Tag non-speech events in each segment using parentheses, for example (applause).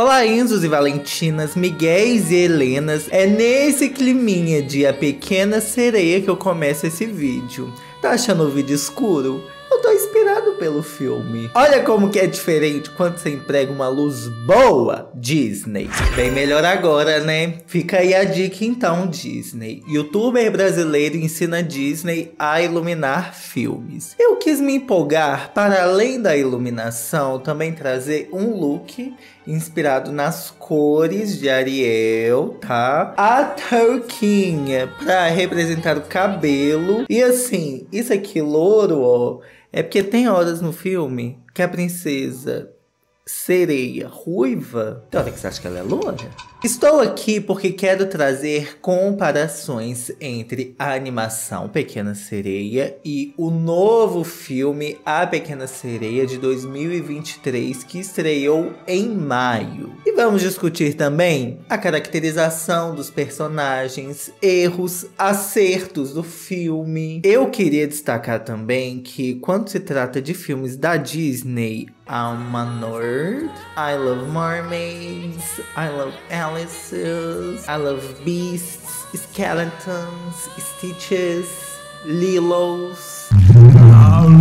Olá, Enzos e Valentinas, Miguéis e Helenas. É nesse climinha de A Pequena Sereia que eu começo esse vídeo. Tá achando o vídeo escuro? Pelo filme. Olha como que é diferente quando você emprega uma luz boa, Disney. Bem melhor agora, né? Fica aí a dica então, Disney. Youtuber brasileiro ensina Disney a iluminar filmes. Eu quis me empolgar para além da iluminação, também trazer um look inspirado nas cores de Ariel, tá? A touquinha para representar o cabelo. E assim, isso aqui louro, ó, é porque tem horas no filme que a princesa sereia ruiva, tem hora que você acha que ela é loura? Estou aqui porque quero trazer comparações entre a animação Pequena Sereia e o novo filme A Pequena Sereia de 2023 que estreou em maio. E vamos discutir também a caracterização dos personagens, erros, acertos do filme. Eu queria destacar também que quando se trata de filmes da Disney, I'm a nerd, I love mermaids, I love I love beasts, skeletons, stitches, Lilos.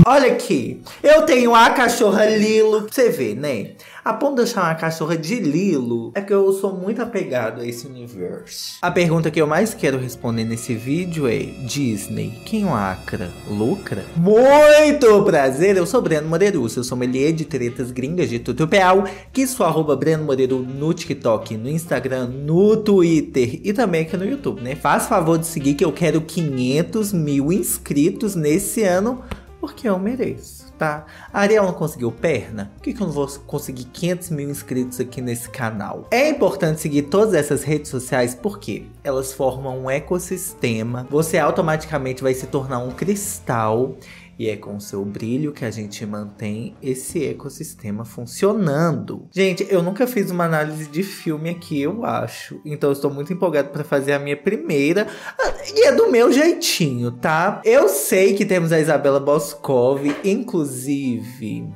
Olha aqui, eu tenho a cachorra Lilo. Você vê, né? A ponto de eu chamar a cachorra de Lilo é que eu sou muito apegado a esse universo. A pergunta que eu mais quero responder nesse vídeo é: Disney, quem lacra? Lucra? Muito prazer, eu sou Breno Moreiro, seu sommelier de tretas gringas de tutorial, que sou arroba Breno Moreiro no TikTok, no Instagram, no Twitter e também aqui no YouTube, né? Faz favor de seguir que eu quero 500 mil inscritos nesse ano, porque eu mereço tá? A Ariel não conseguiu perna? Por que, que eu não vou conseguir 500 mil inscritos aqui nesse canal? É importante seguir todas essas redes sociais porque elas formam um ecossistema. Você automaticamente vai se tornar um cristal e é com o seu brilho que a gente mantém esse ecossistema funcionando. Gente, eu nunca fiz uma análise de filme aqui, eu acho. Então eu estou muito empolgado para fazer a minha primeira. Ah, e é do meu jeitinho, tá? Eu sei que temos a Isabela Boscov, inclusive.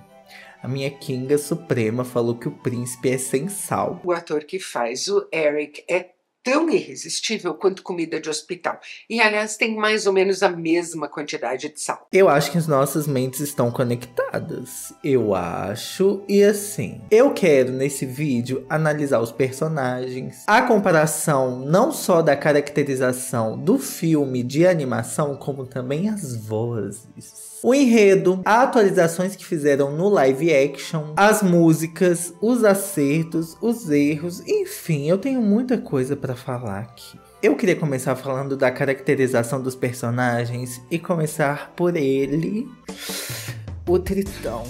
A minha Kinga Suprema falou que o príncipe é sem sal. O ator que faz o Eric é tão irresistível quanto comida de hospital. E aliás, tem mais ou menos a mesma quantidade de sal. Eu acho que as nossas mentes estão conectadas. Eu acho. E assim, eu quero nesse vídeo analisar os personagens, a comparação não só da caracterização do filme de animação, como também as vozes o enredo, atualizações que fizeram no live action, as músicas, os acertos, os erros, enfim, eu tenho muita coisa para falar aqui. Eu queria começar falando da caracterização dos personagens e começar por ele, o Tritão.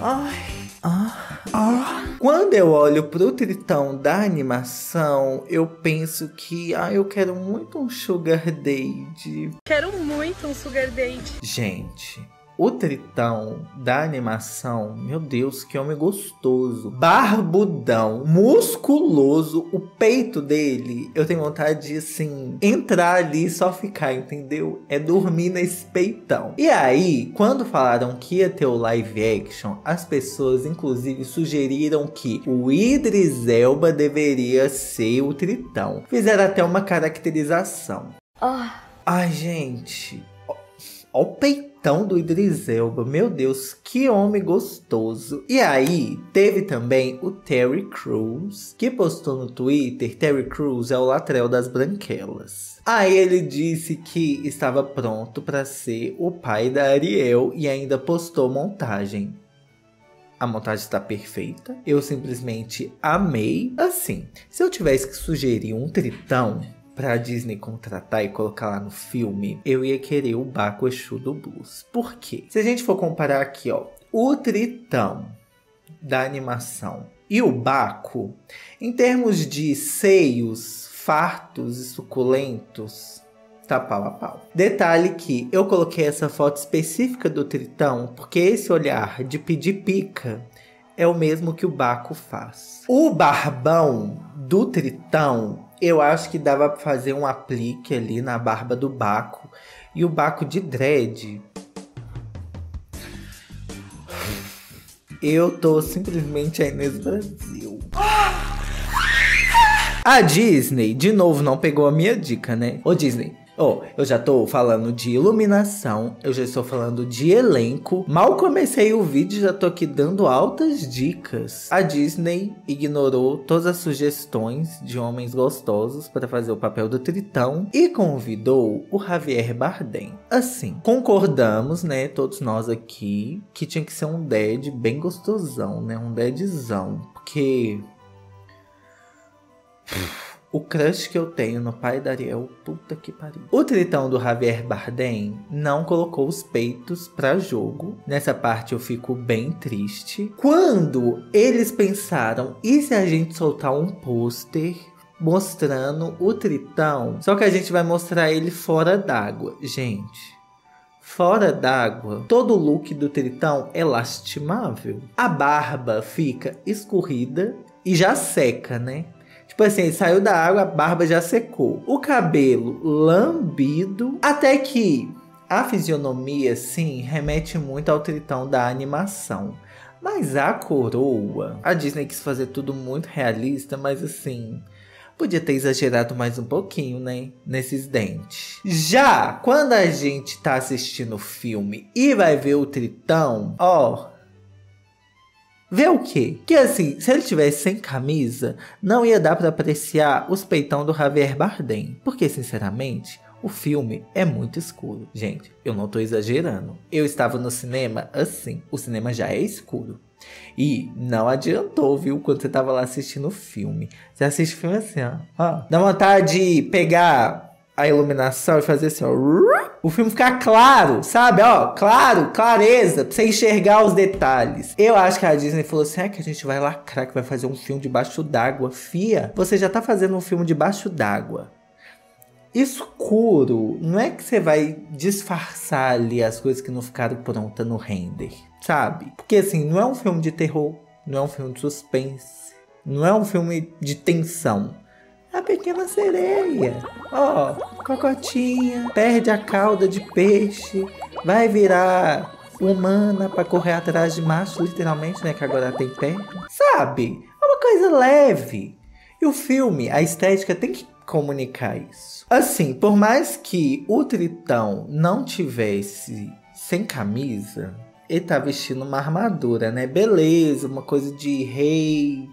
Ai. Ah, ah. Quando eu olho pro Tritão da animação, eu penso que ah, eu quero muito um Sugar Daddy. Quero muito um Sugar Daddy. Gente, o Tritão da animação, meu Deus, que homem gostoso. Barbudão, musculoso. O peito dele, eu tenho vontade de, assim, entrar ali e só ficar, entendeu? É dormir nesse peitão. E aí, quando falaram que ia ter o live action, as pessoas, inclusive, sugeriram que o Idris Elba deveria ser o Tritão. Fizeram até uma caracterização. Oh. Ai, gente. Ó o peitão do Idris Elba. Meu Deus, que homem gostoso. E aí, teve também o Terry Crews, que postou no Twitter. Terry Crews é o latrel das branquelas. Aí ele disse que estava pronto para ser o pai da Ariel e ainda postou montagem. A montagem está perfeita. Eu simplesmente amei. Assim, se eu tivesse que sugerir um tritão, pra Disney contratar e colocar lá no filme, eu ia querer o Baco Exu do Blues. Por quê? Se a gente for comparar aqui, ó, o Tritão da animação e o Baco, em termos de seios fartos e suculentos, tá pau a pau. Detalhe que eu coloquei essa foto específica do Tritão porque esse olhar de pedir pica é o mesmo que o Baco faz. O barbão do Tritão eu acho que dava pra fazer um aplique ali na barba do Baco. E o Baco de dread. Eu tô simplesmente a Inês Brasil. A Disney, de novo, não pegou a minha dica, né? Ô Disney, Oh, eu já tô falando de iluminação, eu já estou falando de elenco. Mal comecei o vídeo, já tô aqui dando altas dicas. A Disney ignorou todas as sugestões de homens gostosos para fazer o papel do Tritão e convidou o Javier Bardem. Assim, concordamos, né, todos nós aqui, que tinha que ser um Dead bem gostosão, né, um Deadzão, porque o crush que eu tenho no pai da Ariel, puta que pariu. O tritão do Javier Bardem não colocou os peitos para jogo. Nessa parte eu fico bem triste. Quando eles pensaram, e se a gente soltar um pôster mostrando o tritão? Só que a gente vai mostrar ele fora d'água. Gente, fora d'água, todo o look do tritão é lastimável. A barba fica escorrida e já seca, né? Tipo assim, ele saiu da água, a barba já secou. O cabelo lambido. Até que a fisionomia, sim, remete muito ao tritão da animação. Mas a coroa, a Disney quis fazer tudo muito realista, mas assim, podia ter exagerado mais um pouquinho, né? Nesses dentes. Já quando a gente tá assistindo o filme e vai ver o tritão, ó, Vê o quê? Que assim, se ele tivesse sem camisa, não ia dar para apreciar os peitão do Javier Bardem. Porque, sinceramente, o filme é muito escuro. Gente, eu não tô exagerando. Eu estava no cinema assim, o cinema já é escuro. E não adiantou, viu, quando você tava lá assistindo o filme. Você assiste o filme assim, ó. ó. Dá vontade de pegar a iluminação e fazer assim, ó. O filme ficar claro, sabe? Ó, claro, clareza, pra você enxergar os detalhes. Eu acho que a Disney falou assim: é que a gente vai lacrar, que vai fazer um filme debaixo d'água. Fia, você já tá fazendo um filme debaixo d'água. Escuro, não é que você vai disfarçar ali as coisas que não ficaram prontas no render, sabe? Porque assim, não é um filme de terror, não é um filme de suspense, não é um filme de tensão a pequena sereia. Ó, oh, cocotinha, perde a cauda de peixe, vai virar humana para correr atrás de macho, literalmente, né? Que agora tem pé. Sabe? É uma coisa leve. E o filme, a estética tem que comunicar isso. Assim, por mais que o Tritão não tivesse sem camisa, ele tá vestindo uma armadura, né? Beleza, uma coisa de rei,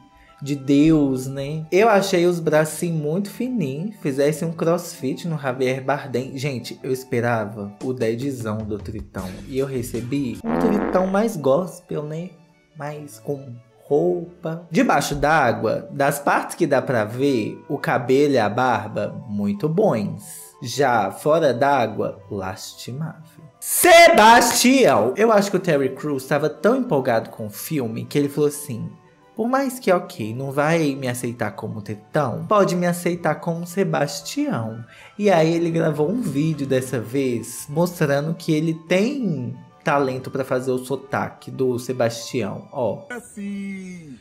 de Deus, né? Eu achei os assim, muito fininhos. Fizesse um crossfit no Javier Bardem. Gente, eu esperava o deadzão do Tritão. E eu recebi um Tritão mais gospel, né? Mais com roupa. Debaixo d'água, das partes que dá para ver, o cabelo e a barba, muito bons. Já fora d'água, lastimável. Sebastião! Eu acho que o Terry Crews estava tão empolgado com o filme que ele falou assim: por mais que, ok, não vai me aceitar como Tetão, pode me aceitar como Sebastião. E aí ele gravou um vídeo dessa vez mostrando que ele tem talento para fazer o sotaque do Sebastião, ó. Assim.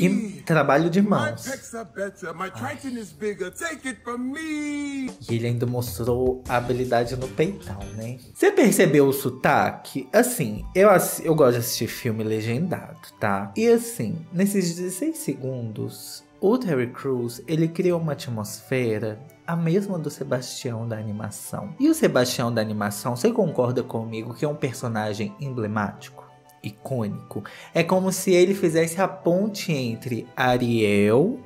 E trabalho de mãos. E ele ainda mostrou a habilidade no peitão, né? Você percebeu o sotaque? Assim, eu, eu gosto de assistir filme legendado, tá? E assim, nesses 16 segundos, o Terry Crews, ele criou uma atmosfera a mesma do Sebastião da animação. E o Sebastião da animação, você concorda comigo que é um personagem emblemático? Icônico. É como se ele fizesse a ponte entre Ariel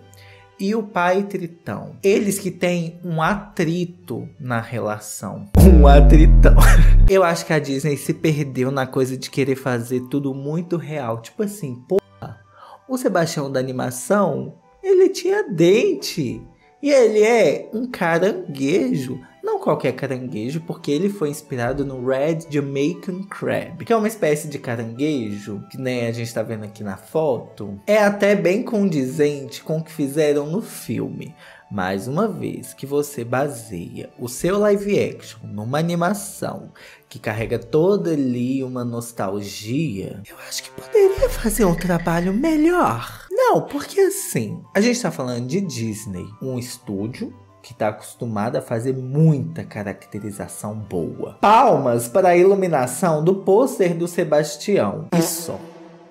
e o pai Tritão. Eles que têm um atrito na relação. Um atritão. (laughs) Eu acho que a Disney se perdeu na coisa de querer fazer tudo muito real. Tipo assim, porra, o Sebastião da animação, ele tinha dente. E ele é um caranguejo. Não qualquer caranguejo, porque ele foi inspirado no Red Jamaican Crab, que é uma espécie de caranguejo, que nem a gente está vendo aqui na foto. É até bem condizente com o que fizeram no filme. Mais uma vez que você baseia o seu live action numa animação que carrega toda ali uma nostalgia, eu acho que poderia fazer um trabalho melhor. Não, porque assim, a gente tá falando de Disney, um estúdio que está acostumado a fazer muita caracterização boa. Palmas para a iluminação do pôster do Sebastião. E só.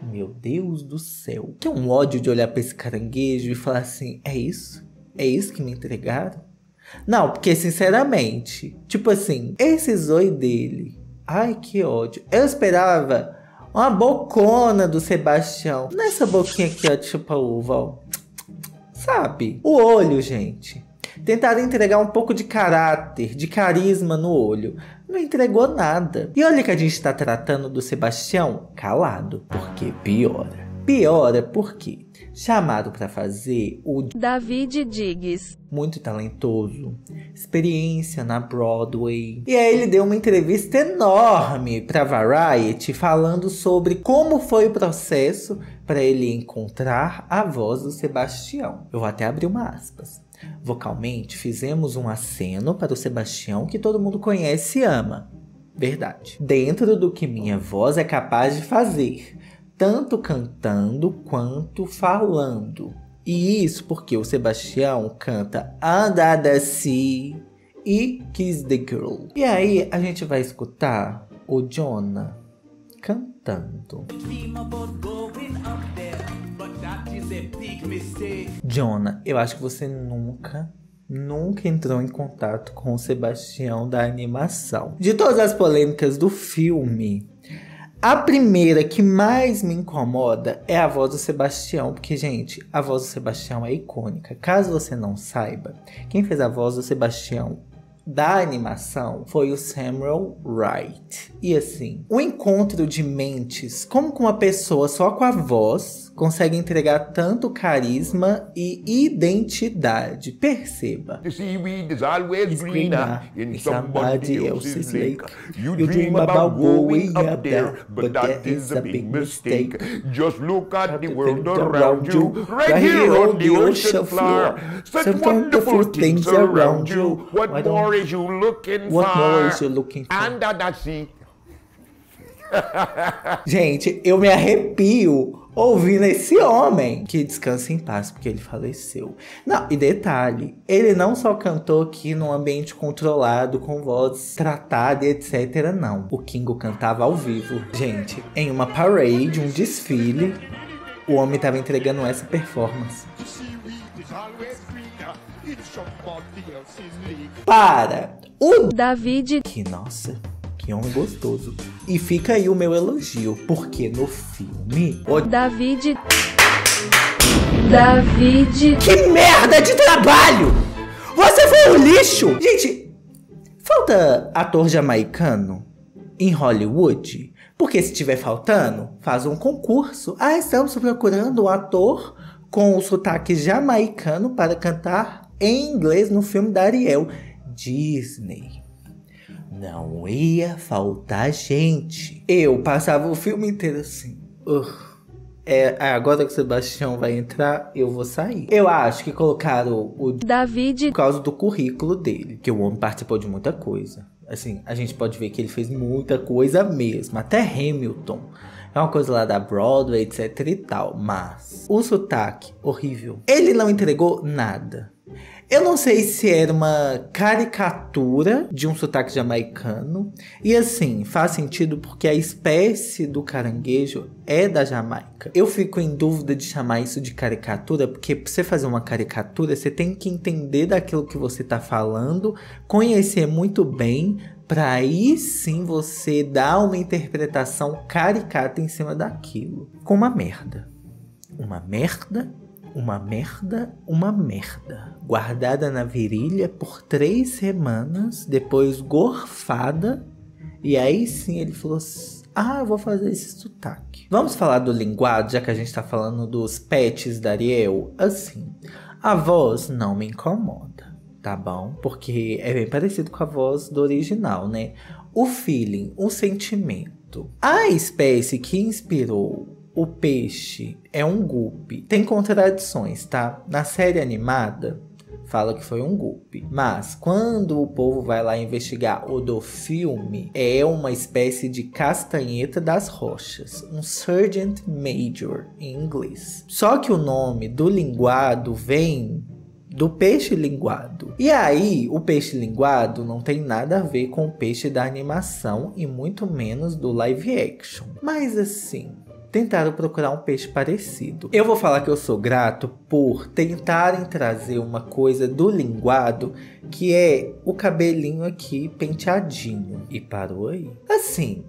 Meu Deus do céu. Que é um ódio de olhar pra esse caranguejo e falar assim: é isso? É isso que me entregaram? Não, porque sinceramente, tipo assim, esse zoi dele. Ai, que ódio. Eu esperava uma bocona do Sebastião. Nessa boquinha aqui, ó, tipo a uva, ó. Sabe? O olho, gente. Tentaram entregar um pouco de caráter, de carisma no olho. Não entregou nada. E olha que a gente está tratando do Sebastião calado, porque piora. Piora porque chamado para fazer o David Diggs. muito talentoso, experiência na Broadway. E aí ele deu uma entrevista enorme para Variety falando sobre como foi o processo para ele encontrar a voz do Sebastião. Eu vou até abrir uma aspas. Vocalmente fizemos um aceno para o Sebastião que todo mundo conhece e ama. Verdade. Dentro do que minha voz é capaz de fazer tanto cantando quanto falando. E isso porque o Sebastião canta the Sea e Kiss the Girl. E aí a gente vai escutar o Jonah cantando. Jonah, eu acho que você nunca nunca entrou em contato com o Sebastião da animação. De todas as polêmicas do filme, a primeira que mais me incomoda é a voz do Sebastião, porque, gente, a voz do Sebastião é icônica. Caso você não saiba, quem fez a voz do Sebastião da animação foi o Samuel Wright. E assim, o encontro de mentes, como com uma pessoa só com a voz consegue entregar tanto carisma e identidade. Perceba. The greener in somebody else's lake. You dream about going up there, but that is a big mistake. Just look at the world around you, right here on the ocean floor. Such wonderful things around you. What more is you looking What for? more is you looking for? Under that sea. Gente, eu me arrepio ouvindo esse homem que descansa em paz porque ele faleceu. Não, e detalhe, ele não só cantou aqui num ambiente controlado, com voz tratada e etc. Não. O Kingo cantava ao vivo. Gente, em uma parade, um desfile, o homem tava entregando essa performance. Para! O David que, nossa, que homem gostoso. E fica aí o meu elogio, porque no filme. o- David David Que merda de trabalho! Você foi um lixo! Gente, falta ator jamaicano em Hollywood? Porque se tiver faltando, faz um concurso. Ah, estamos procurando um ator com o sotaque jamaicano para cantar em inglês no filme da Ariel. Disney. Não ia faltar gente. Eu passava o filme inteiro assim. "Ugh, é, agora que o Sebastião vai entrar, eu vou sair. Eu acho que colocaram o David por causa do currículo dele, que o homem participou de muita coisa. Assim, a gente pode ver que ele fez muita coisa mesmo, até Hamilton. É uma coisa lá da Broadway, etc e tal, mas o sotaque horrível. Ele não entregou nada. Eu não sei se era uma caricatura de um sotaque jamaicano. E assim, faz sentido porque a espécie do caranguejo é da Jamaica. Eu fico em dúvida de chamar isso de caricatura, porque pra você fazer uma caricatura, você tem que entender daquilo que você tá falando, conhecer muito bem, para aí sim você dar uma interpretação caricata em cima daquilo. Com uma merda. Uma merda uma merda, uma merda. Guardada na virilha por três semanas, depois gorfada. E aí sim ele falou assim, ah, eu vou fazer esse sotaque. Vamos falar do linguado, já que a gente tá falando dos pets da Ariel? Assim, a voz não me incomoda, tá bom? Porque é bem parecido com a voz do original, né? O feeling, o sentimento. A espécie que inspirou o peixe é um guppy. Tem contradições, tá? Na série animada, fala que foi um guppy. Mas quando o povo vai lá investigar o do filme, é uma espécie de castanheta das rochas. Um Sergeant Major em inglês. Só que o nome do linguado vem do peixe linguado. E aí, o peixe linguado não tem nada a ver com o peixe da animação e muito menos do live action. Mas assim, tentaram procurar um peixe parecido. Eu vou falar que eu sou grato por tentarem trazer uma coisa do linguado que é o cabelinho aqui penteadinho. E parou aí. Assim,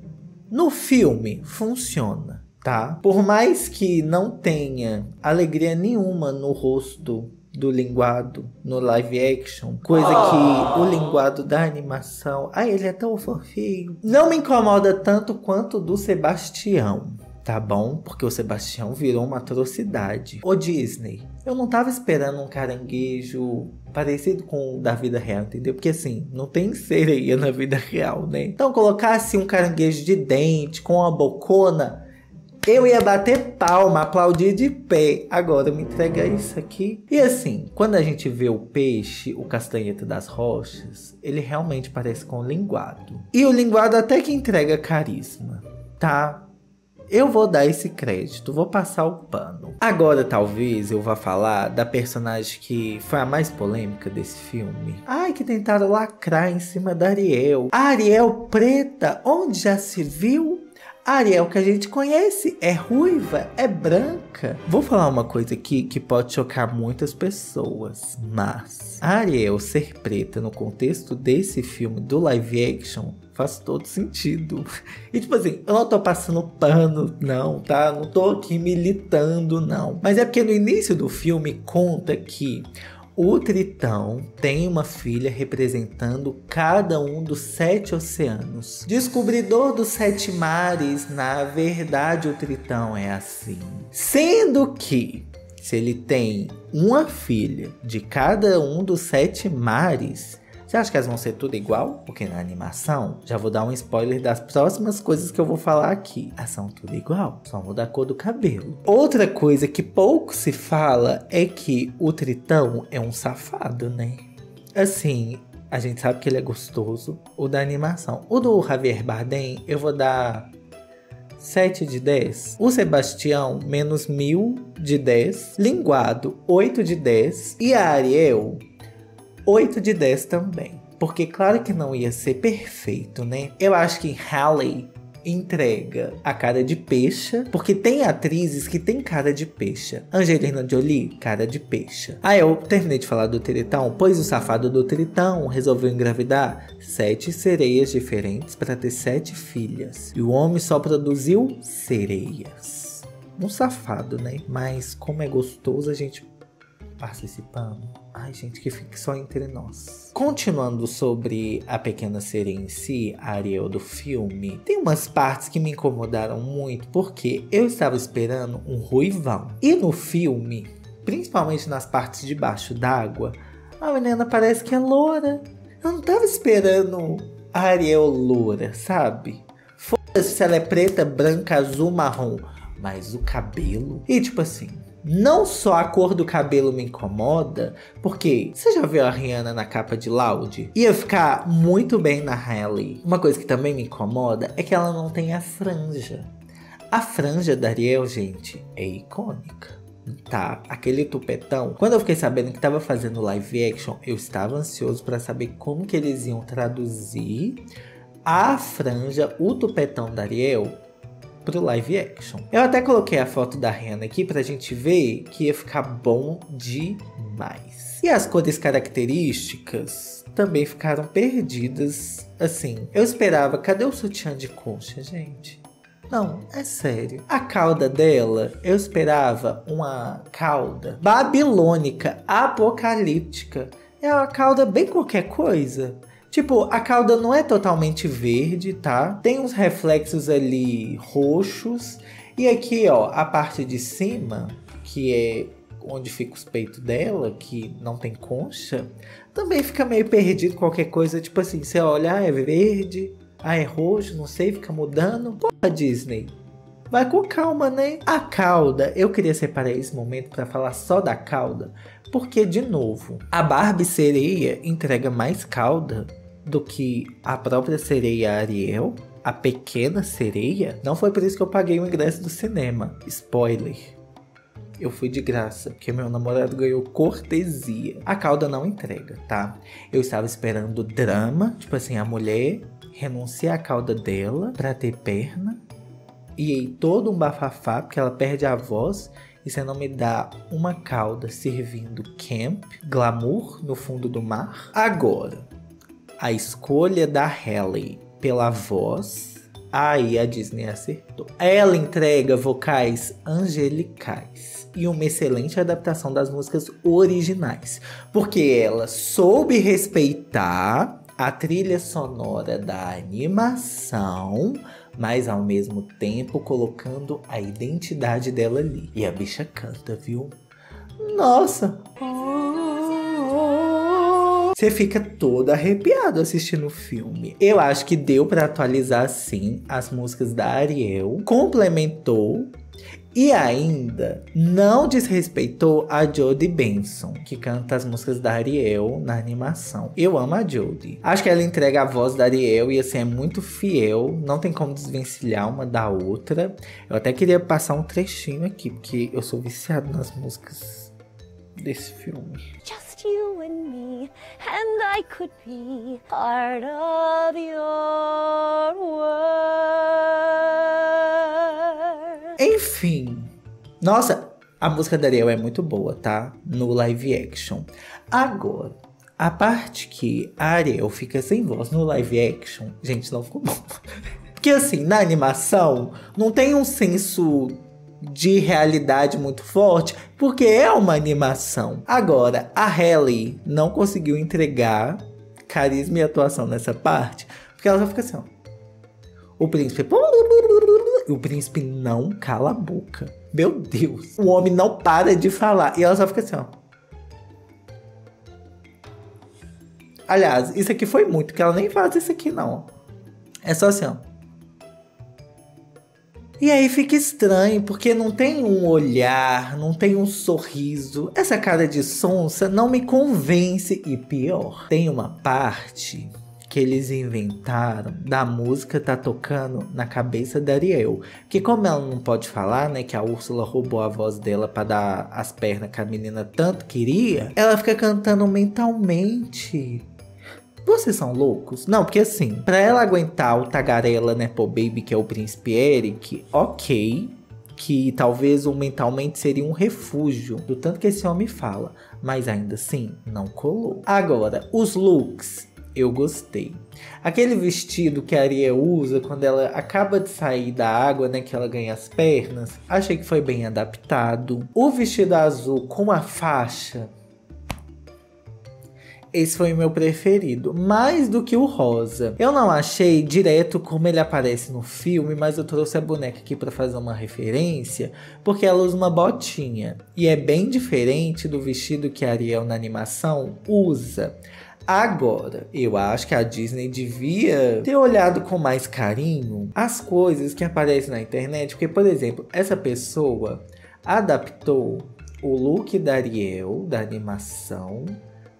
no filme funciona, tá? Por mais que não tenha alegria nenhuma no rosto do linguado no live action, coisa que o linguado da animação, ai, ele é tão fofinho. Não me incomoda tanto quanto do Sebastião. Tá bom? Porque o Sebastião virou uma atrocidade. Ô Disney, eu não tava esperando um caranguejo parecido com o da vida real, entendeu? Porque assim, não tem sereia na vida real, né? Então colocasse um caranguejo de dente com uma bocona, eu ia bater palma, aplaudir de pé. Agora me entrega isso aqui. E assim, quando a gente vê o peixe, o castanheta das rochas, ele realmente parece com o linguado. E o linguado até que entrega carisma, tá? Eu vou dar esse crédito, vou passar o pano. Agora, talvez eu vá falar da personagem que foi a mais polêmica desse filme. Ai, que tentaram lacrar em cima da Ariel. A Ariel preta, onde já se viu? A Ariel que a gente conhece é ruiva, é branca. Vou falar uma coisa aqui que pode chocar muitas pessoas, mas a Ariel ser preta no contexto desse filme do live action faz todo sentido. E tipo assim, eu não tô passando pano, não, tá? Não tô aqui militando, não. Mas é porque no início do filme conta que o Tritão tem uma filha representando cada um dos sete oceanos. Descobridor dos sete mares, na verdade o Tritão é assim. Sendo que, se ele tem uma filha de cada um dos sete mares, você acha que elas vão ser tudo igual? Porque na animação, já vou dar um spoiler das próximas coisas que eu vou falar aqui. Elas são tudo igual, só muda a cor do cabelo. Outra coisa que pouco se fala é que o Tritão é um safado, né? Assim, a gente sabe que ele é gostoso. O da animação. O do Javier Bardem, eu vou dar 7 de 10. O Sebastião, menos 1000 de 10. Linguado, 8 de 10. E a Ariel, 8 de 10 também. Porque claro que não ia ser perfeito, né? Eu acho que Halle entrega a cara de peixe, porque tem atrizes que tem cara de peixe. Angelina Jolie, cara de peixe. Aí eu terminei de falar do Tritão, pois o safado do Tritão resolveu engravidar sete sereias diferentes para ter sete filhas. E o homem só produziu sereias. Um safado, né? Mas como é gostoso a gente pano. Ai, gente, que fique só entre nós. Continuando sobre a Pequena Sereia em si, a Ariel do filme, tem umas partes que me incomodaram muito porque eu estava esperando um ruivão. E no filme, principalmente nas partes de baixo d'água, a menina parece que é loura. Eu não estava esperando a Ariel loura, sabe? Foda-se se ela é preta, branca, azul, marrom. Mas o cabelo. E tipo assim, não só a cor do cabelo me incomoda, porque você já viu a Rihanna na capa de Loud? Ia ficar muito bem na Hailey. Uma coisa que também me incomoda é que ela não tem a franja. A franja da Ariel, gente, é icônica. Tá, aquele tupetão. Quando eu fiquei sabendo que tava fazendo live action, eu estava ansioso para saber como que eles iam traduzir a franja, o tupetão da Ariel pro live action. Eu até coloquei a foto da Rihanna aqui pra gente ver que ia ficar bom demais. E as cores características também ficaram perdidas. Assim, eu esperava, cadê o sutiã de concha, gente? Não, é sério. A cauda dela, eu esperava uma cauda babilônica, apocalíptica. É uma cauda bem qualquer coisa. Tipo, a cauda não é totalmente verde, tá? Tem uns reflexos ali roxos. E aqui, ó, a parte de cima, que é onde fica os peitos dela, que não tem concha, também fica meio perdido qualquer coisa. Tipo assim, você olha, ah, é verde, ah, é roxo, não sei, fica mudando. Porra, Disney. Vai com calma, né? A cauda, eu queria separar esse momento para falar só da cauda, porque, de novo, a Barbie sereia entrega mais cauda do que a própria sereia Ariel, a pequena sereia. Não foi por isso que eu paguei o ingresso do cinema. Spoiler. Eu fui de graça, porque meu namorado ganhou cortesia. A cauda não entrega, tá? Eu estava esperando drama, tipo assim, a mulher renuncia à cauda dela para ter perna E todo um bafafá, porque ela perde a voz e você não me dá uma cauda servindo camp, glamour no fundo do mar. Agora, a escolha da Halle pela voz, aí a Disney acertou. Ela entrega vocais angelicais e uma excelente adaptação das músicas originais, porque ela soube respeitar a trilha sonora da animação, mas ao mesmo tempo colocando a identidade dela ali. E a bicha canta, viu? Nossa! Você fica todo arrepiado assistindo o filme. Eu acho que deu para atualizar sim as músicas da Ariel, complementou e ainda não desrespeitou a Jodie Benson, que canta as músicas da Ariel na animação. Eu amo a Jodie. Acho que ela entrega a voz da Ariel e assim é muito fiel, não tem como desvencilhar uma da outra. Eu até queria passar um trechinho aqui, porque eu sou viciado nas músicas desse filme. Just you and I could be part of your world. Enfim. Nossa, a música da Ariel é muito boa, tá? No live action. Agora, a parte que a Ariel fica sem voz no live action, gente, não ficou bom. (laughs) Porque assim, na animação, não tem um senso de realidade muito forte, porque é uma animação. Agora, a Halle não conseguiu entregar carisma e atuação nessa parte, porque ela só fica assim, ó. O príncipe. O príncipe não cala a boca. Meu Deus. O homem não para de falar. E ela só fica assim, ó. Aliás, isso aqui foi muito, que ela nem faz isso aqui, não. É só assim, ó. E aí fica estranho, porque não tem um olhar, não tem um sorriso. Essa cara de sonsa não me convence. E pior, tem uma parte que eles inventaram da música tá tocando na cabeça da Ariel. Que como ela não pode falar, né, que a Úrsula roubou a voz dela para dar as pernas que a menina tanto queria, ela fica cantando mentalmente. Vocês são loucos? Não, porque assim, pra ela aguentar o tagarela, né, pô, baby, que é o príncipe Eric, ok. Que talvez o mentalmente seria um refúgio do tanto que esse homem fala. Mas ainda assim, não colou. Agora, os looks eu gostei. Aquele vestido que a Ariel usa quando ela acaba de sair da água, né? Que ela ganha as pernas. Achei que foi bem adaptado. O vestido azul com a faixa. Esse foi o meu preferido, mais do que o rosa. Eu não achei direto como ele aparece no filme, mas eu trouxe a boneca aqui para fazer uma referência, porque ela usa uma botinha e é bem diferente do vestido que Ariel na animação usa. Agora, eu acho que a Disney devia ter olhado com mais carinho as coisas que aparecem na internet, porque, por exemplo, essa pessoa adaptou o look da Ariel, da animação,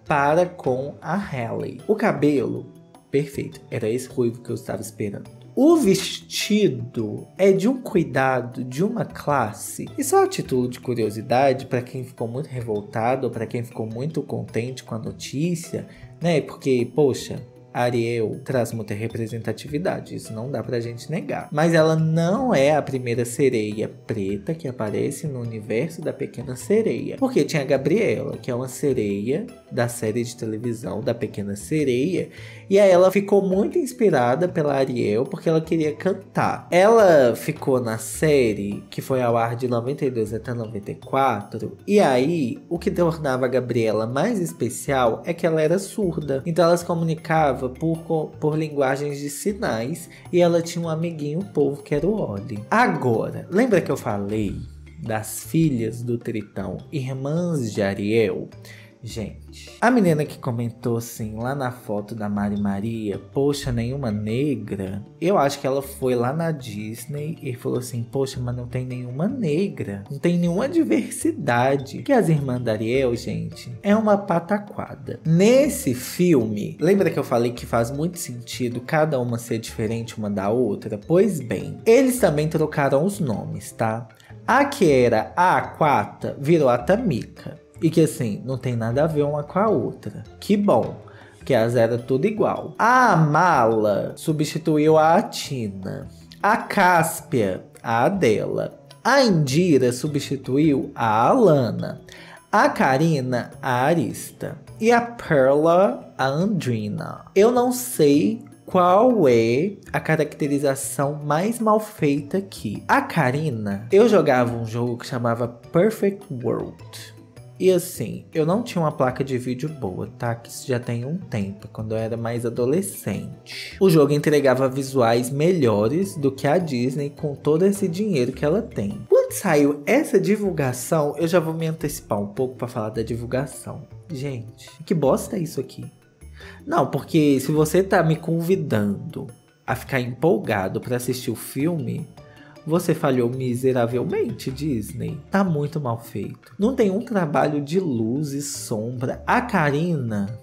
para com a Halle. O cabelo, perfeito, era esse ruivo que eu estava esperando. O vestido é de um cuidado, de uma classe. E só a título de curiosidade, para quem ficou muito revoltado, para quem ficou muito contente com a notícia, né? Porque, poxa, Ariel traz muita representatividade, isso não dá pra gente negar. Mas ela não é a primeira sereia preta que aparece no universo da Pequena Sereia. Porque tinha a Gabriela, que é uma sereia da série de televisão da Pequena Sereia, e aí ela ficou muito inspirada pela Ariel porque ela queria cantar. Ela ficou na série que foi ao ar de 92 até 94, e aí o que tornava a Gabriela mais especial é que ela era surda. Então ela se comunicava por, por linguagens de sinais e ela tinha um amiguinho povo que era o Oli. Agora, lembra que eu falei das filhas do Tritão, irmãs de Ariel? Gente, a menina que comentou assim lá na foto da Mari Maria, poxa, nenhuma negra. Eu acho que ela foi lá na Disney e falou assim: Poxa, mas não tem nenhuma negra, não tem nenhuma diversidade. Que as irmãs da Ariel, gente, é uma pataquada. Nesse filme, lembra que eu falei que faz muito sentido cada uma ser diferente uma da outra? Pois bem, eles também trocaram os nomes, tá? A que era a Aquata virou a Tamika. E que assim, não tem nada a ver uma com a outra. Que bom. Que as era tudo igual. A Mala substituiu a Atina. A Cáspia a Adela. A Indira substituiu a Alana. A Karina, a Arista. E a Perla, a Andrina. Eu não sei qual é a caracterização mais mal feita aqui. A Karina, eu jogava um jogo que chamava Perfect World. E assim, eu não tinha uma placa de vídeo boa, tá? Que isso já tem um tempo, quando eu era mais adolescente. O jogo entregava visuais melhores do que a Disney com todo esse dinheiro que ela tem. Quando saiu essa divulgação, eu já vou me antecipar um pouco para falar da divulgação. Gente, que bosta é isso aqui? Não, porque se você tá me convidando a ficar empolgado para assistir o filme, você falhou miseravelmente, Disney. Tá muito mal feito. Não tem um trabalho de luz e sombra. A Karina,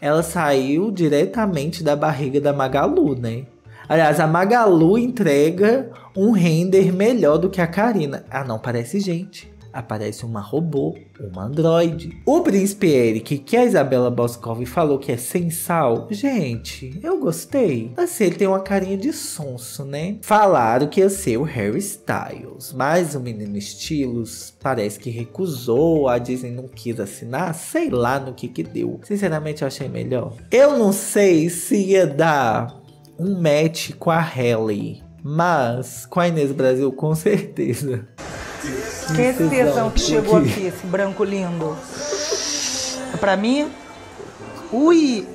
ela saiu diretamente da barriga da Magalu, né? Aliás, a Magalu entrega um render melhor do que a Karina. Ah, não, parece gente aparece uma robô, uma androide. O príncipe Eric, que a Isabela Boscov falou que é sem sal, gente, eu gostei. Assim, ele tem uma carinha de sonso, né? Falaram que ia ser o Harry Styles, mas o menino Estilos parece que recusou, a Disney não quis assinar, sei lá no que que deu. Sinceramente, eu achei melhor. Eu não sei se ia dar um match com a Halle, mas com a Inês Brasil, com certeza. Quem é esse tesão que chegou aqui, esse branco lindo? É pra mim? Ui!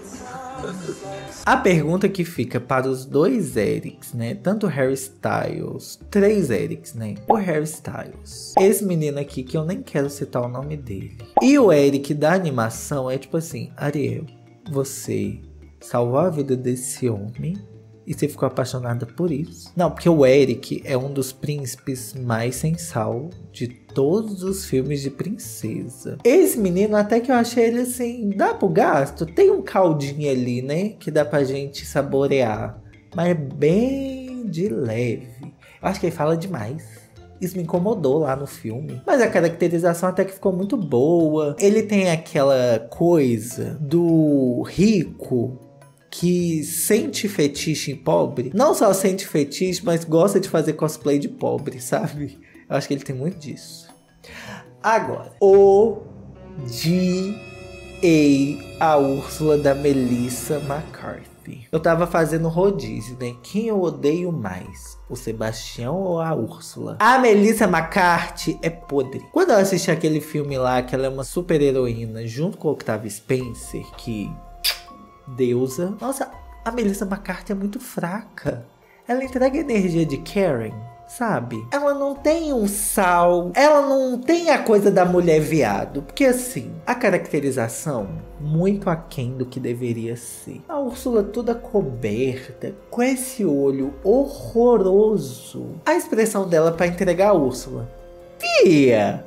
A pergunta que fica para os dois Erics, né? Tanto Harry Styles, três Erics, né? O Harry Styles. Esse menino aqui que eu nem quero citar o nome dele. E o Eric da animação é tipo assim: Ariel, você salvou a vida desse homem e você ficou apaixonada por isso. Não, porque o Eric é um dos príncipes mais sem sal de todos os filmes de princesa. Esse menino, até que eu achei ele assim, dá pro gasto. Tem um caldinho ali, né? Que dá pra gente saborear. Mas é bem de leve. Eu acho que ele fala demais. Isso me incomodou lá no filme. Mas a caracterização até que ficou muito boa. Ele tem aquela coisa do rico que sente fetiche em pobre, não só sente fetiche, mas gosta de fazer cosplay de pobre, sabe? Eu acho que ele tem muito disso. Agora, odiei a Úrsula da Melissa McCarthy. Eu tava fazendo rodízio, né? Quem eu odeio mais? O Sebastião ou a Úrsula? A Melissa McCarthy é podre. Quando eu assisti aquele filme lá, que ela é uma super heroína, junto com o Octavia Spencer, que deusa. Nossa, a Melissa McCarthy é muito fraca. Ela entrega energia de Karen, sabe? Ela não tem um sal, ela não tem a coisa da mulher viado. Porque assim, a caracterização muito aquém do que deveria ser. A Úrsula toda coberta, com esse olho horroroso. A expressão dela para entregar a Úrsula. Fia,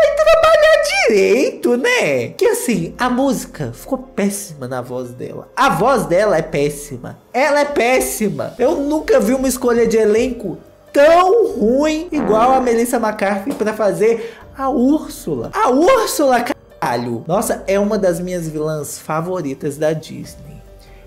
vai trabalhar direito, né? Que assim, a música ficou péssima na voz dela. A voz dela é péssima. Ela é péssima. Eu nunca vi uma escolha de elenco tão ruim igual a Melissa McCarthy para fazer a Úrsula. A Úrsula, caralho. Nossa, é uma das minhas vilãs favoritas da Disney.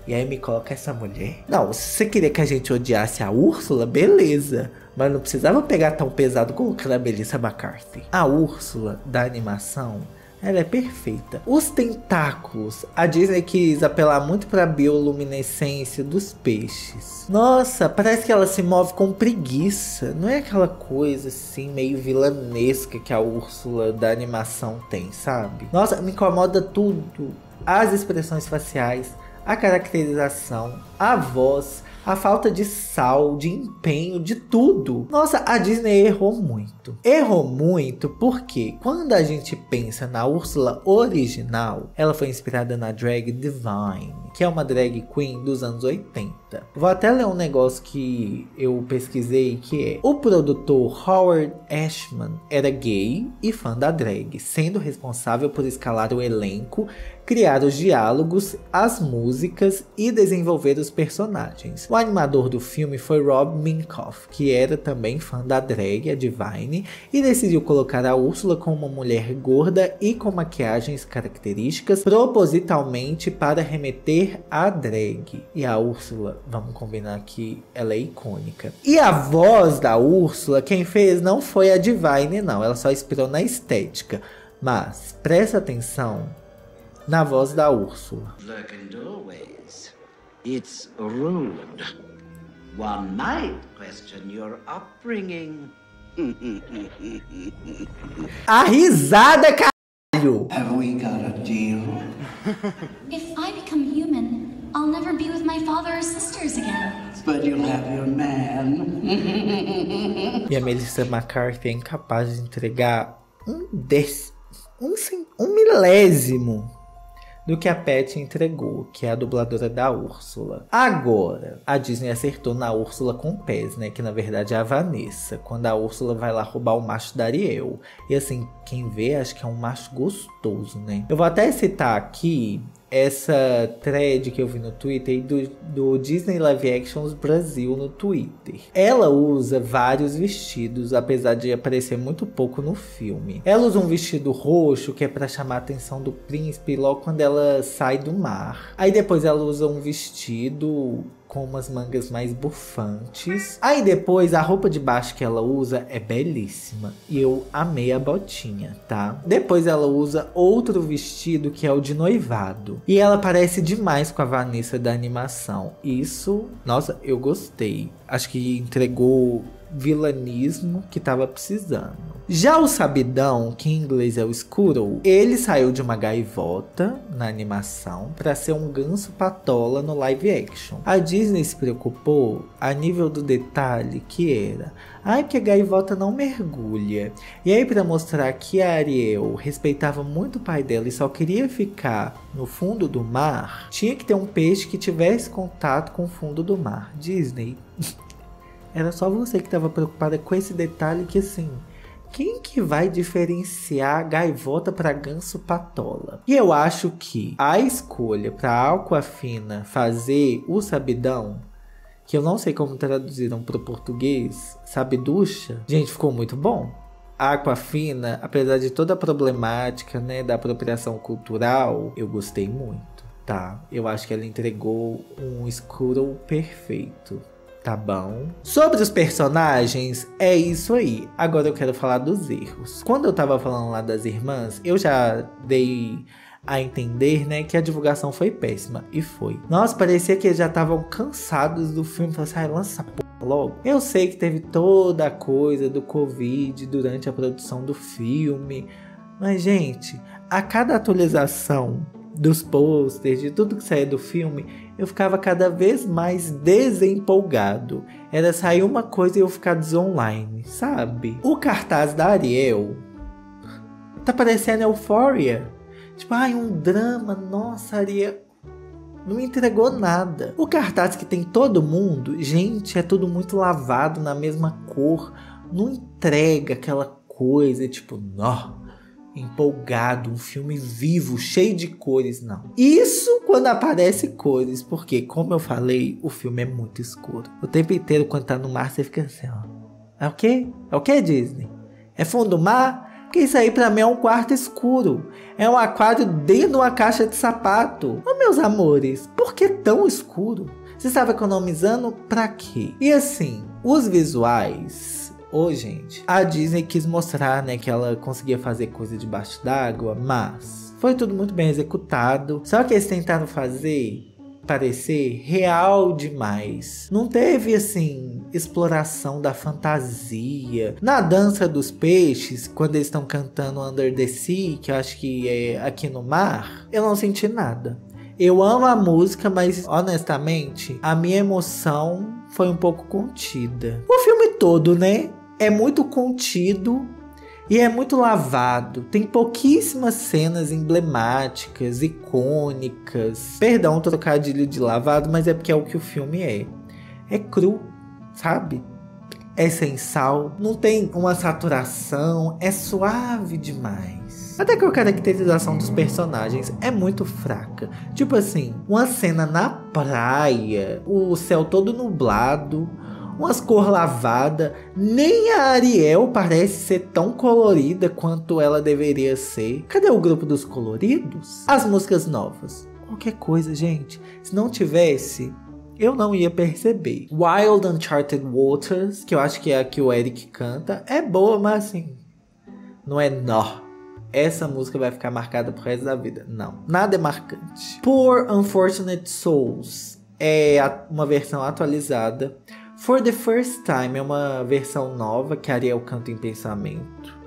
E aí me coloca essa mulher. Não, se você queria que a gente odiasse a Úrsula, beleza. Mas não precisava pegar tão pesado colocando a Melissa McCarthy. A Úrsula da animação ela é perfeita. Os tentáculos. A Disney quis apelar muito para a bioluminescência dos peixes. Nossa, parece que ela se move com preguiça. Não é aquela coisa assim meio vilanesca que a Úrsula da animação tem, sabe? Nossa, me incomoda tudo. As expressões faciais, a caracterização, a voz, a falta de sal, de empenho, de tudo. Nossa, a Disney errou muito. Errou muito porque quando a gente pensa na Úrsula original, ela foi inspirada na drag Divine, que é uma drag queen dos anos 80. Vou até ler um negócio que eu pesquisei que é: o produtor Howard Ashman era gay e fã da drag, sendo responsável por escalar o elenco criar os diálogos, as músicas e desenvolver os personagens. O animador do filme foi Rob Minkoff, que era também fã da drag, a Divine, e decidiu colocar a Úrsula como uma mulher gorda e com maquiagens características propositalmente para remeter à drag. E a Úrsula, vamos combinar que ela é icônica. E a voz da Úrsula, quem fez não foi a Divine, não, ela só inspirou na estética. Mas presta atenção na voz da Úrsula. It's rude. One might question your upbringing. (laughs) A risada, caralho! Have we got a deal? (laughs) If I become human, I'll never be with my father or sisters again. But you'll have your man. (laughs) E a Melissa McCarthy é incapaz de entregar um desse, um, um milésimo do que a Pat entregou, que é a dubladora da Úrsula. Agora, a Disney acertou na Úrsula com pés, né? Que na verdade é a Vanessa, quando a Úrsula vai lá roubar o macho da Ariel. E assim, quem vê, acho que é um macho gostoso, né? Eu vou até citar aqui essa thread que eu vi no Twitter do, do Disney Live Actions Brasil no Twitter. Ela usa vários vestidos, apesar de aparecer muito pouco no filme. Ela usa um vestido roxo que é para chamar a atenção do príncipe logo quando ela sai do mar. Aí depois ela usa um vestido com umas mangas mais bufantes. Aí depois a roupa de baixo que ela usa é belíssima. E eu amei a botinha, tá? Depois ela usa outro vestido que é o de noivado. E ela parece demais com a Vanessa da animação. Isso, nossa, eu gostei. Acho que entregou vilanismo que tava precisando. Já o Sabidão, que em inglês é o Squirrel, ele saiu de uma gaivota na animação para ser um ganso patola no live action. A Disney se preocupou a nível do detalhe que era. Ai, porque a gaivota não mergulha. E aí, para mostrar que a Ariel respeitava muito o pai dela e só queria ficar no fundo do mar, tinha que ter um peixe que tivesse contato com o fundo do mar. Disney, (laughs) era só você que estava preocupada com esse detalhe que assim. Quem que vai diferenciar gaivota para ganso patola? E eu acho que a escolha para Aquafina fazer o sabidão, que eu não sei como traduziram para o português, sabiducha, gente, ficou muito bom. A Aquafina, apesar de toda a problemática, né, da apropriação cultural, eu gostei muito, tá? Eu acho que ela entregou um escuro perfeito tá bom? Sobre os personagens, é isso aí. Agora eu quero falar dos erros. Quando eu tava falando lá das irmãs, eu já dei a entender, né, que a divulgação foi péssima. E foi. Nossa, parecia que eles já estavam cansados do filme. Falaram assim, ah, lança porra logo. Eu sei que teve toda a coisa do Covid durante a produção do filme. Mas, gente, a cada atualização dos posters, de tudo que saía do filme, eu ficava cada vez mais desempolgado. Era sair uma coisa e eu ficar desonline, sabe? O cartaz da Ariel tá parecendo Euphoria. Tipo, ai, um drama, nossa, Ariel. Não entregou nada. O cartaz que tem todo mundo, gente, é tudo muito lavado na mesma cor. Não entrega aquela coisa, tipo, nó empolgado, um filme vivo, cheio de cores, não. Isso quando aparece cores, porque, como eu falei, o filme é muito escuro. O tempo inteiro, quando tá no mar, você fica assim, ó. É o quê? É o quê, Disney? É fundo do mar? Porque isso aí pra mim é um quarto escuro. É um aquário dentro de uma caixa de sapato. Ô, meus amores, por que tão escuro? Você estava economizando pra quê? E assim, os visuais Ô, gente, a Disney quis mostrar, né, que ela conseguia fazer coisa debaixo d'água, mas foi tudo muito bem executado. Só que eles tentaram fazer parecer real demais. Não teve assim exploração da fantasia. Na dança dos peixes, quando eles estão cantando Under the Sea, que eu acho que é aqui no mar, eu não senti nada. Eu amo a música, mas honestamente, a minha emoção foi um pouco contida. O filme todo, né? É muito contido e é muito lavado. Tem pouquíssimas cenas emblemáticas, icônicas. Perdão trocadilho de lavado, mas é porque é o que o filme é. É cru, sabe? É sem sal, não tem uma saturação, é suave demais. Até que a caracterização dos personagens é muito fraca. Tipo assim, uma cena na praia, o céu todo nublado, umas cor lavada. Nem a Ariel parece ser tão colorida quanto ela deveria ser. Cadê o grupo dos coloridos? As músicas novas. Qualquer coisa, gente. Se não tivesse, eu não ia perceber. Wild Uncharted Waters, que eu acho que é a que o Eric canta, é boa, mas assim, não é nó. Essa música vai ficar marcada pro resto da vida. Não, nada é marcante. Poor Unfortunate Souls é uma versão atualizada. For the First Time é uma versão nova que Ariel canta em pensamento.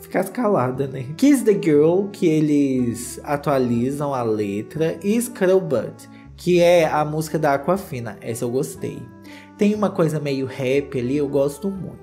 Ficar escalada, né? Kiss the Girl, que eles atualizam a letra. E Butt que é a música da Aquafina. Essa eu gostei. Tem uma coisa meio rap ali, eu gosto muito.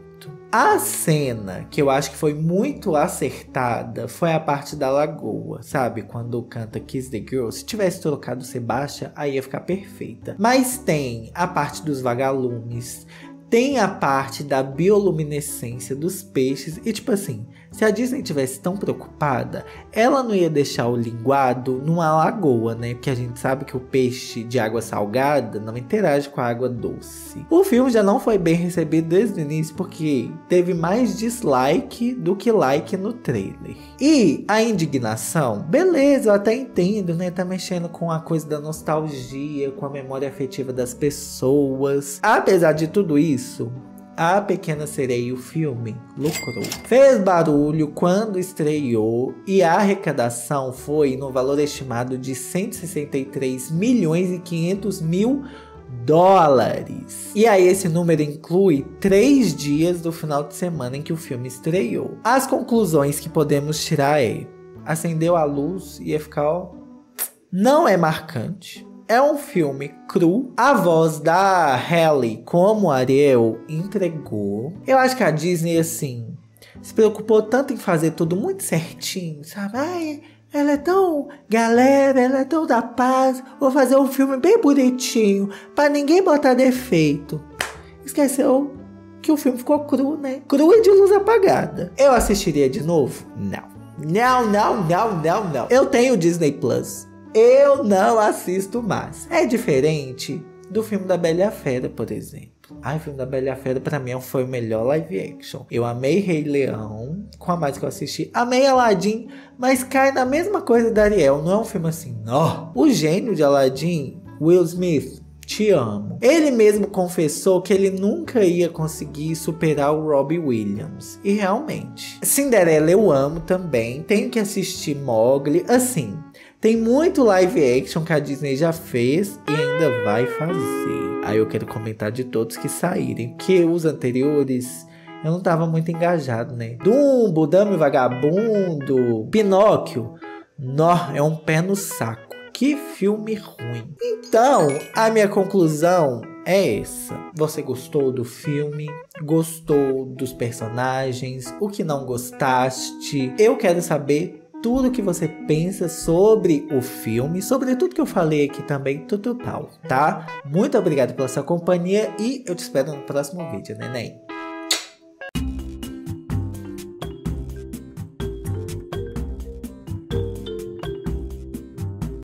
A cena que eu acho que foi muito acertada foi a parte da lagoa, sabe? Quando canta Kiss the Girl. Se tivesse trocado Sebastian, aí ia ficar perfeita. Mas tem a parte dos vagalumes, tem a parte da bioluminescência dos peixes e tipo assim, se a Disney tivesse tão preocupada, ela não ia deixar o linguado numa lagoa, né? Porque a gente sabe que o peixe de água salgada não interage com a água doce. O filme já não foi bem recebido desde o início porque teve mais dislike do que like no trailer. E a indignação, beleza, eu até entendo, né? Tá mexendo com a coisa da nostalgia, com a memória afetiva das pessoas. Apesar de tudo isso, a Pequena Sereia, o filme, lucrou. Fez barulho quando estreou e a arrecadação foi no valor estimado de 163 milhões e 500 mil dólares. E aí esse número inclui três dias do final de semana em que o filme estreou. As conclusões que podemos tirar é: acendeu a luz e ia ficar ó, não é marcante é um filme cru. A voz da Halle como Ariel entregou. Eu acho que a Disney, assim, se preocupou tanto em fazer tudo muito certinho, sabe? Ai, ela é tão galera, ela é tão da paz. Vou fazer um filme bem bonitinho, para ninguém botar defeito. Esqueceu que o filme ficou cru, né? Cru e de luz apagada. Eu assistiria de novo? Não. Não, não, não, não, não. Eu tenho Disney Plus eu não assisto mais. É diferente do filme da Bela e a Fera, por exemplo. Ai, o filme da Bela e a Fera pra mim foi o melhor live action. Eu amei Rei Leão, com a mais que eu assisti. Amei Aladdin, mas cai na mesma coisa da Ariel. Não é um filme assim, ó. O gênio de Aladdin, Will Smith, te amo. Ele mesmo confessou que ele nunca ia conseguir superar o Robbie Williams. E realmente. Cinderela eu amo também. Tenho que assistir Mowgli. Assim, tem muito live action que a Disney já fez e ainda vai fazer. Aí eu quero comentar de todos que saírem, que os anteriores eu não tava muito engajado, né? Dumbo, Dame Vagabundo, Pinóquio. Nó, é um pé no saco. Que filme ruim. Então, a minha conclusão é essa. Você gostou do filme? Gostou dos personagens? O que não gostaste? Eu quero saber tudo que você pensa sobre o filme, sobre tudo que eu falei aqui também, tudo tá? Muito obrigado pela sua companhia e eu te espero no próximo vídeo, neném.